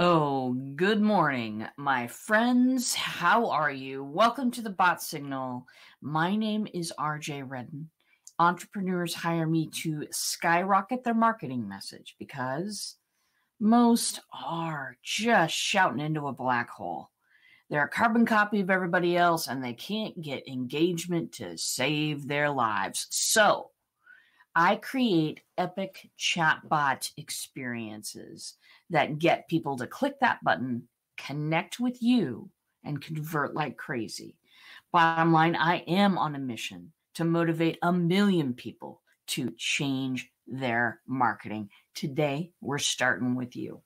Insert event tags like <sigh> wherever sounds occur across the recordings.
Oh, good morning, my friends. How are you? Welcome to the Bot Signal. My name is RJ Redden. Entrepreneurs hire me to skyrocket their marketing message because most are just shouting into a black hole. They're a carbon copy of everybody else and they can't get engagement to save their lives. So, I create epic chatbot experiences that get people to click that button, connect with you, and convert like crazy. Bottom line, I am on a mission to motivate a million people to change their marketing. Today, we're starting with you.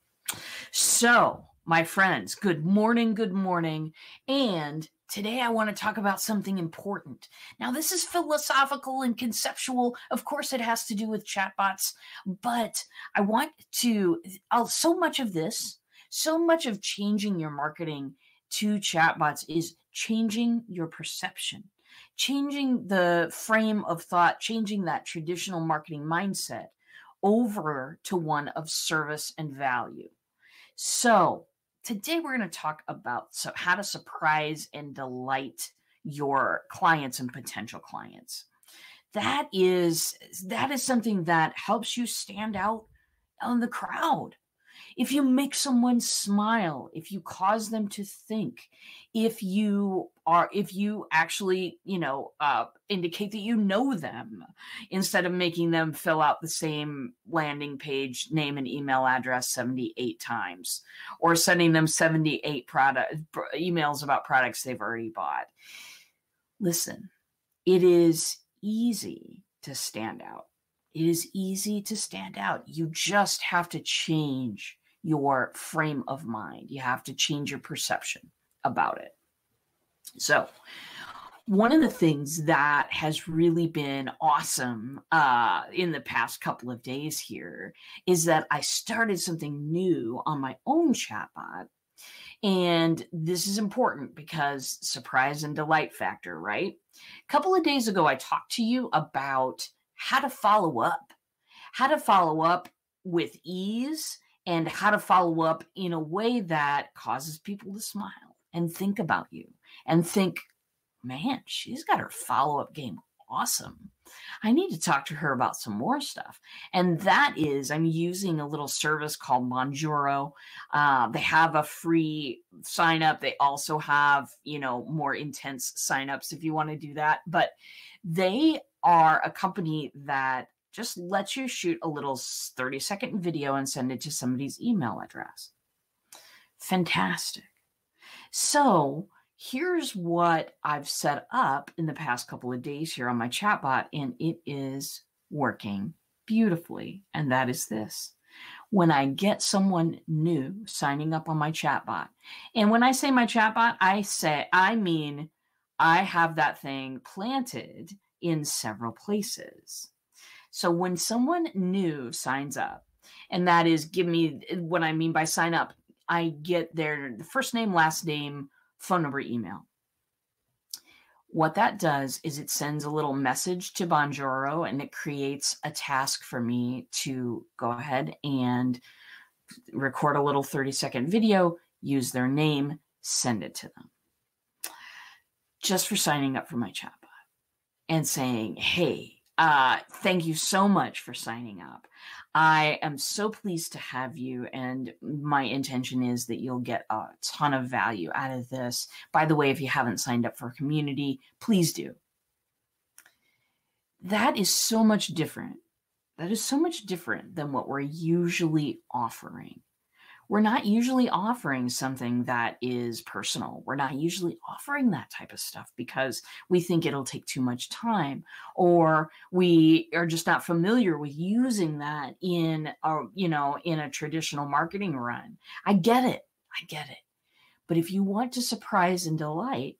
So, my friends, good morning, good morning. And Today, I want to talk about something important. Now, this is philosophical and conceptual. Of course, it has to do with chatbots, but I want to, I'll, so much of this, so much of changing your marketing to chatbots is changing your perception, changing the frame of thought, changing that traditional marketing mindset over to one of service and value. So, today we're going to talk about so how to surprise and delight your clients and potential clients. That is that is something that helps you stand out on the crowd if you make someone smile if you cause them to think if you are if you actually you know uh, indicate that you know them instead of making them fill out the same landing page name and email address 78 times or sending them 78 product emails about products they've already bought. Listen it is easy to stand out. It is easy to stand out. You just have to change your frame of mind. You have to change your perception about it. So, one of the things that has really been awesome uh, in the past couple of days here is that I started something new on my own chatbot. And this is important because surprise and delight factor, right? A couple of days ago, I talked to you about how to follow up, how to follow up with ease and how to follow up in a way that causes people to smile and think about you and think, man, she's got her follow up game awesome. I need to talk to her about some more stuff. And that is, I'm using a little service called Bonjoro. Uh, they have a free sign up. They also have, you know, more intense signups if you want to do that. But they are a company that just lets you shoot a little 30 second video and send it to somebody's email address. Fantastic. So here's what I've set up in the past couple of days here on my chatbot, and it is working beautifully. And that is this. When I get someone new signing up on my chatbot, and when I say my chatbot, I say, I mean, I have that thing planted in several places. So when someone new signs up, and that is give me eh, what I mean by sign up, I get their first name, last name, phone number, email. What that does is it sends a little message to Bonjoro and it creates a task for me to go ahead and record a little 30 second video, use their name, send it to them. Just for signing up for my chatbot and saying, hey, uh, thank you so much for signing up. I am so pleased to have you, and my intention is that you'll get a ton of value out of this. By the way, if you haven't signed up for community, please do. That is so much different. That is so much different than what we're usually offering we're not usually offering something that is personal. We're not usually offering that type of stuff because we think it'll take too much time or we are just not familiar with using that in a, you know, in a traditional marketing run. I get it. I get it. But if you want to surprise and delight,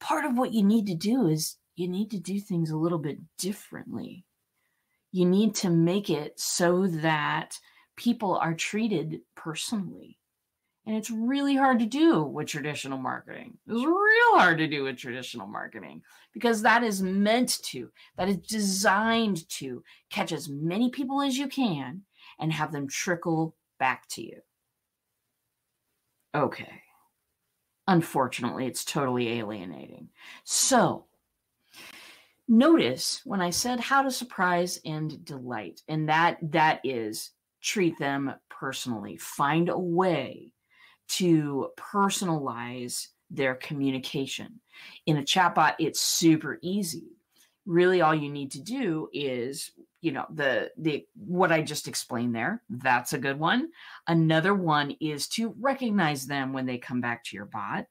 part of what you need to do is you need to do things a little bit differently. You need to make it so that people are treated personally. And it's really hard to do with traditional marketing. It's real hard to do with traditional marketing because that is meant to, that is designed to catch as many people as you can and have them trickle back to you. Okay. Unfortunately, it's totally alienating. So, notice when I said how to surprise and delight, and that that is treat them personally. Find a way to personalize their communication. In a chatbot, it's super easy. Really, all you need to do is, you know, the the what I just explained there. That's a good one. Another one is to recognize them when they come back to your bot.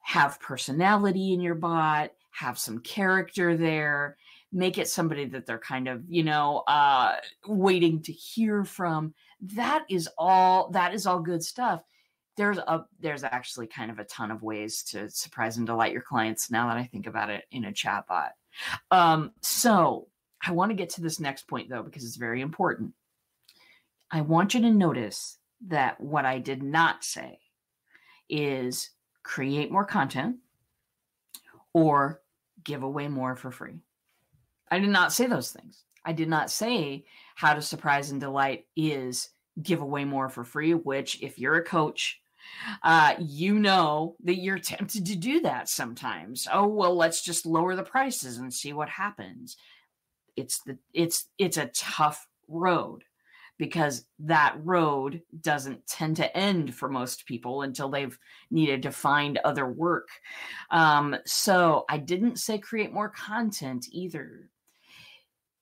Have personality in your bot. Have some character there. Make it somebody that they're kind of, you know, uh, waiting to hear from. That is all. That is all good stuff there's a there's actually kind of a ton of ways to surprise and delight your clients now that I think about it in a chatbot. Um, so I want to get to this next point though because it's very important. I want you to notice that what I did not say is create more content or give away more for free. I did not say those things. I did not say how to surprise and delight is give away more for free, which, if you're a coach, uh, you know that you're tempted to do that sometimes. Oh well, let's just lower the prices and see what happens. It's the it's it's a tough road because that road doesn't tend to end for most people until they've needed to find other work. Um, so I didn't say create more content either.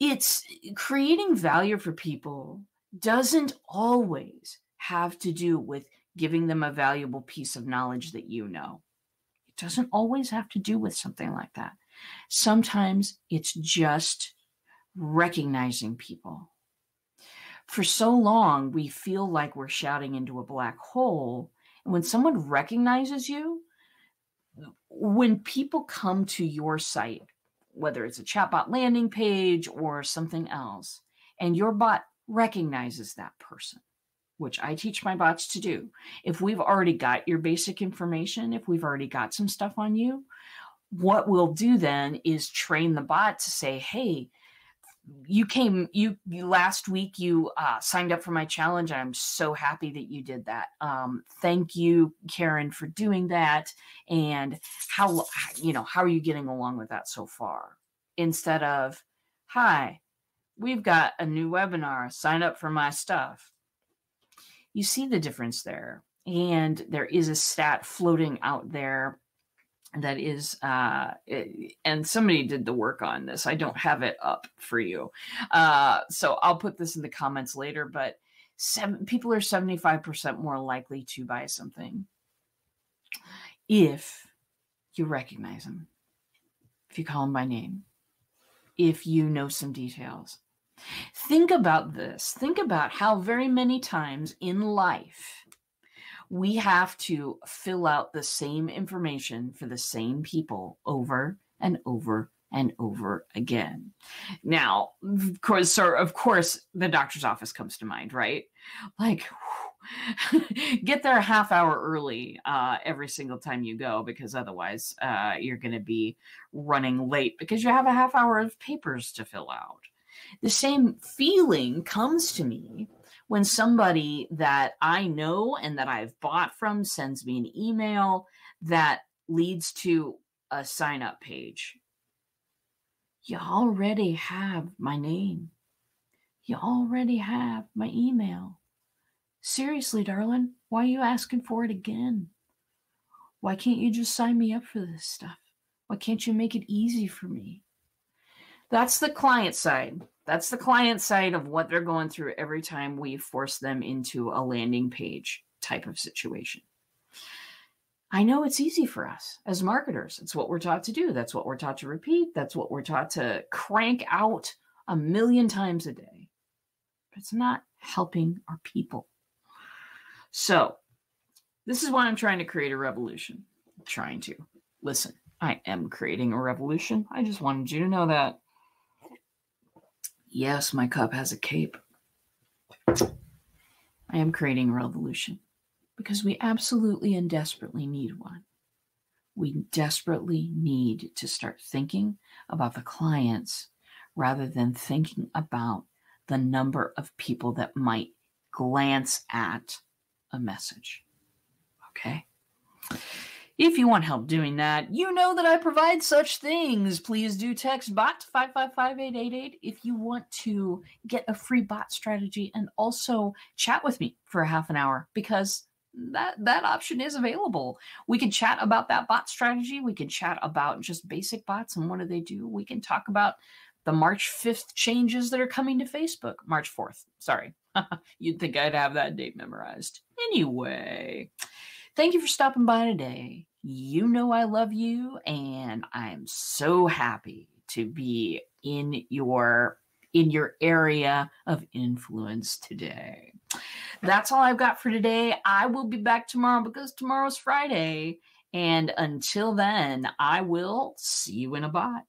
It's creating value for people doesn't always have to do with giving them a valuable piece of knowledge that you know. It doesn't always have to do with something like that. Sometimes it's just recognizing people. For so long, we feel like we're shouting into a black hole. And when someone recognizes you, when people come to your site, whether it's a chatbot landing page or something else, and your bot recognizes that person, which I teach my bots to do. If we've already got your basic information, if we've already got some stuff on you, what we'll do then is train the bot to say, hey, you came you, you last week you uh, signed up for my challenge. I'm so happy that you did that. Um, thank you karen for doing that. And how you know how are you getting along with that so far? Instead of hi we've got a new webinar. Sign up for my stuff. You see the difference there. And there is a stat floating out there that is uh and somebody did the work on this i don't have it up for you uh so i'll put this in the comments later but seven people are 75% more likely to buy something if you recognize them if you call them by name if you know some details Think about this. Think about how very many times in life we have to fill out the same information for the same people over and over and over again. Now, of course, so of course, the doctor's office comes to mind, right? Like, <laughs> get there a half hour early uh, every single time you go, because otherwise, uh, you're going to be running late because you have a half hour of papers to fill out. The same feeling comes to me when somebody that I know and that I've bought from sends me an email that leads to a sign up page. You already have my name. You already have my email. Seriously, darling, why are you asking for it again? Why can't you just sign me up for this stuff? Why can't you make it easy for me? That's the client side. That's the client side of what they're going through every time we force them into a landing page type of situation. I know it's easy for us as marketers. It's what we're taught to do. That's what we're taught to repeat. That's what we're taught to crank out a million times a day. But it's not helping our people. So, this is why I'm trying to create a revolution. I'm trying to. Listen, I am creating a revolution. I just wanted you to know that. Yes, my cup has a cape. I am creating a revolution because we absolutely and desperately need one. We desperately need to start thinking about the clients rather than thinking about the number of people that might glance at a message. Okay. If you want help doing that, you know that I provide such things. Please do text bot to 555 if you want to get a free bot strategy and also chat with me for a half an hour because that that option is available. We can chat about that bot strategy. We can chat about just basic bots and what do they do. We can talk about the March 5th changes that are coming to Facebook. March 4th. Sorry. <laughs> You'd think I'd have that date memorized. Anyway, thank you for stopping by today. You know I love you, and I'm so happy to be in your in your area of influence today. That's all I've got for today. I will be back tomorrow because tomorrow's Friday. And until then, I will see you in a bot.